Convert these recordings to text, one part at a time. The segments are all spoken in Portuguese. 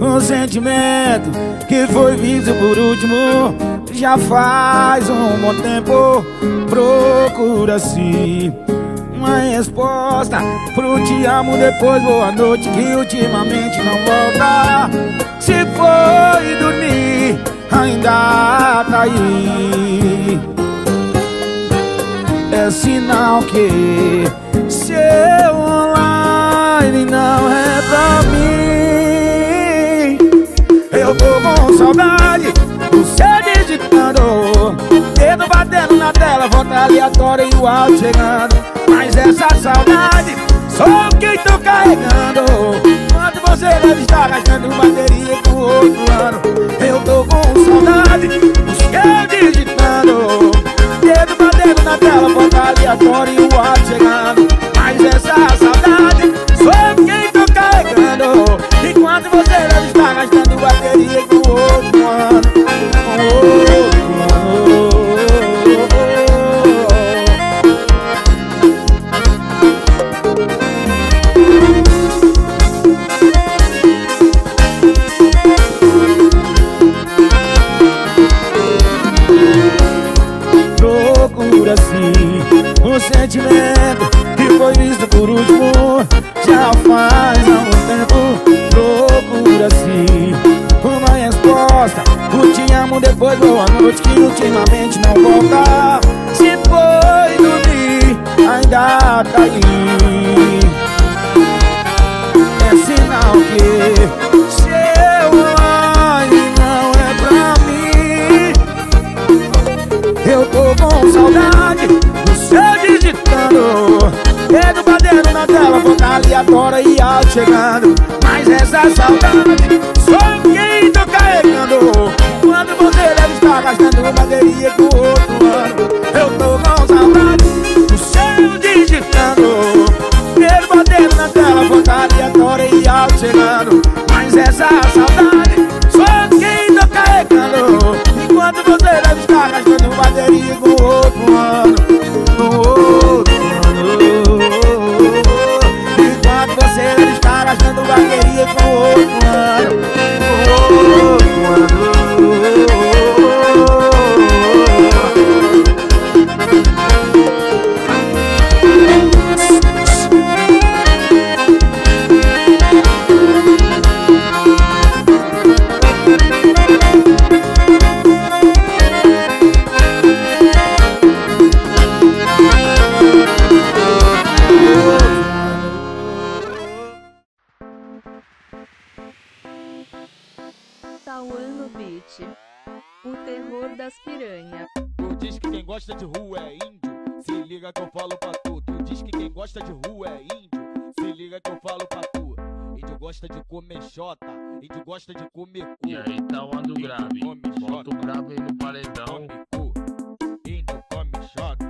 Um sentimento que foi visto por último já faz um bom tempo. Procura-se uma resposta pro te amo depois boa noite que ultimamente não volta. Se foi dormir, ainda tá aí. É sinal que seu volta aleatória e o áudio chegando. Mas essa saudade sou quem tô carregando. Quando você deve estar gastando bateria com outro ano, Procura-se um sentimento que foi visto por último. Já faz algum tempo Procura-se uma resposta. O te amo depois boa noite que ultimamente não volta. Se foi dormir ainda tá aí É sinal que aleatória e alto chegando. Mas essa saudade sou quem Tauano Beach. O terror das piranha. Tu diz que quem gosta de rua é índio. Se liga que eu falo pra tu. Tu diz que quem gosta de rua é índio. Se liga que eu falo pra tu. Índio gosta de comer xota. Índio gosta de comer cu. E aí tá o ando grave. Come Bota o xota. grave aí no paredão. Come cu. Índio come xota.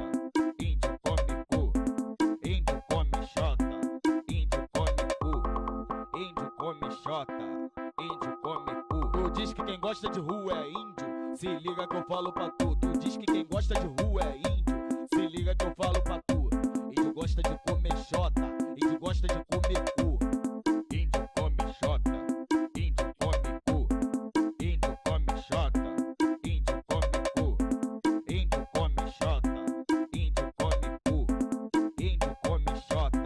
Índio come cu. Índio come xota. Índio come cu. Índio come xota. Índio come cu. Tu diz que quem gosta de rua é índio. Se liga que eu falo pra tu. Tu diz que quem gosta de rua é índio. Se liga que eu falo pra tu. Índio gosta de comer xota. Índio gosta de comer cu. Índio come xota. Índio come cu. Índio come xota. Índio come cu. Índio come xota. Índio come cu. Índio come xota.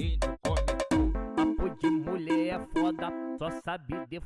Índio come cu. Papo de mulher é foda, só sabe de